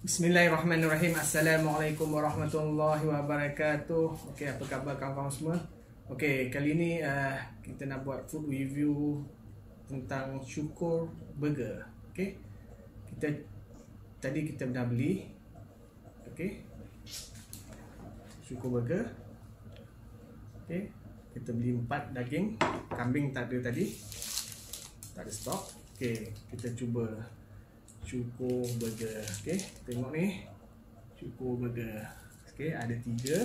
Bismillahirrahmanirrahim. Assalamualaikum warahmatullahi wabarakatuh. Okey, apa khabar kawan-kawan semua? Okey, kali ni uh, kita nak buat food review tentang syukur burger. Okey. Kita tadi kita dah beli. Okey. Syukur burger. Okey. Kita beli empat daging. Kambing tak ada tadi. Tak ada stok. Okey, kita cuba cukur burger. Okey, tengok ni. Cukur burger. Okey, ada tiga.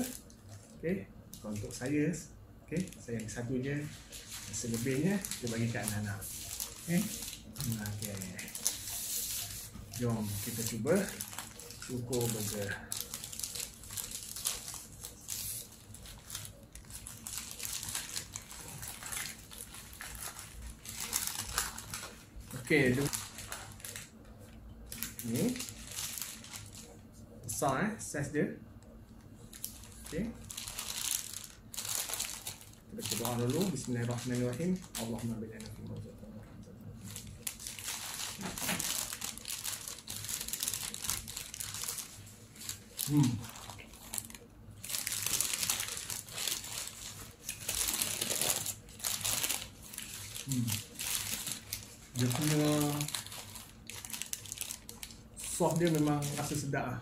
Okey, untuk saya. Okey, saya yang satu je. Selebihnya kita bagi kat anak-anak. Okey. Okey. Jom kita cuba cukur burger. Okey, ni. Besar eh saiz dia. Okey. Kita doa dulu. Bismillahirrahmanirrahim. Allahumma bidana fi Hmm. Hmm. Dia punya sos dia memang rasa sedap lah.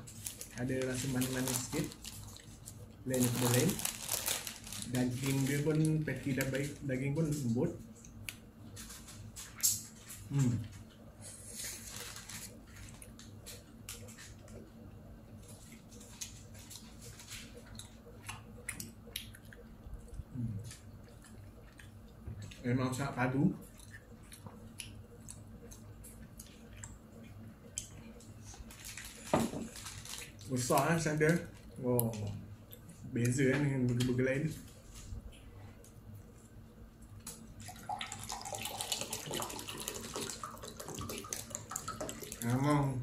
Ada rasa manis-manis sikit. Lain daripada lain. Daging dia pun patty dah baik. Daging pun lembut. Hmm. hmm. Memang sangat padu. Besar kan sana oh beza kan dengan burger-burger lain. Memang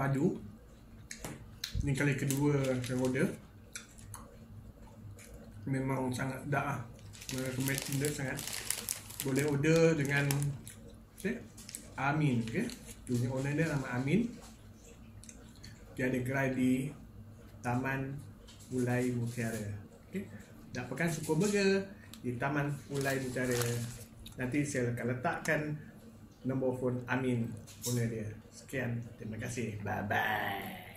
padu. Ni kali kedua saya order. Memang sangat sedap lah recommended sangat. Boleh order dengan okay? Amin okay? Jumpa owner dia nama Amin dia ada gerai di Taman Ulai Mutiara. Okey. Dapatkan suku burger di Taman Ulai Mutiara. Nanti saya akan letakkan nombor telefon Amin owner dia. Sekian. Terima kasih. Bye bye.